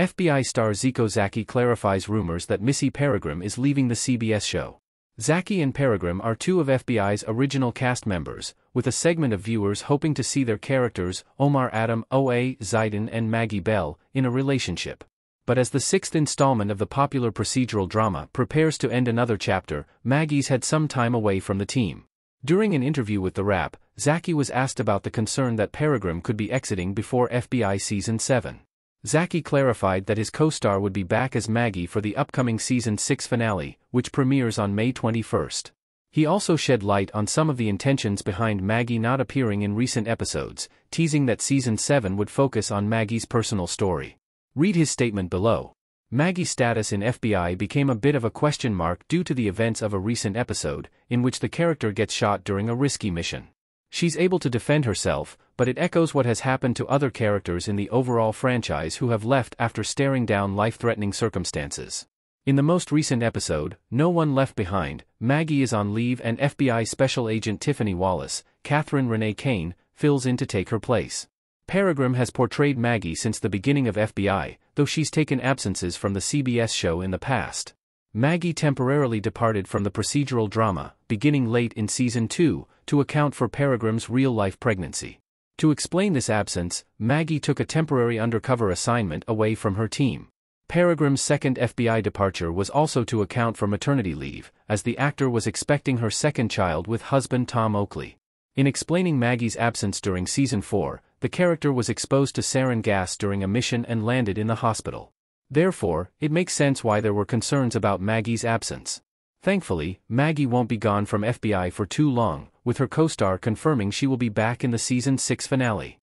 FBI star Zeeko Zaki clarifies rumors that Missy Peregrym is leaving the CBS show. Zaki and Peregrym are two of FBI's original cast members, with a segment of viewers hoping to see their characters, Omar Adam, O.A. Zidan and Maggie Bell, in a relationship. But as the sixth installment of the popular procedural drama prepares to end another chapter, Maggie's had some time away from the team. During an interview with The Wrap, Zaki was asked about the concern that Peregrym could be exiting before FBI Season 7. Zaki clarified that his co-star would be back as Maggie for the upcoming season 6 finale, which premieres on May 21st. He also shed light on some of the intentions behind Maggie not appearing in recent episodes, teasing that season 7 would focus on Maggie's personal story. Read his statement below. Maggie's status in FBI became a bit of a question mark due to the events of a recent episode, in which the character gets shot during a risky mission. She's able to defend herself, but it echoes what has happened to other characters in the overall franchise who have left after staring down life-threatening circumstances. In the most recent episode, No One Left Behind, Maggie is on leave and FBI Special Agent Tiffany Wallace, Katherine Renee Kane, fills in to take her place. Peregrym has portrayed Maggie since the beginning of FBI, though she's taken absences from the CBS show in the past. Maggie temporarily departed from the procedural drama, beginning late in season 2, to account for Peregrym's real-life pregnancy. To explain this absence, Maggie took a temporary undercover assignment away from her team. Peregrym's second FBI departure was also to account for maternity leave, as the actor was expecting her second child with husband Tom Oakley. In explaining Maggie's absence during season 4, the character was exposed to sarin gas during a mission and landed in the hospital. Therefore, it makes sense why there were concerns about Maggie's absence. Thankfully, Maggie won't be gone from FBI for too long, with her co-star confirming she will be back in the season 6 finale.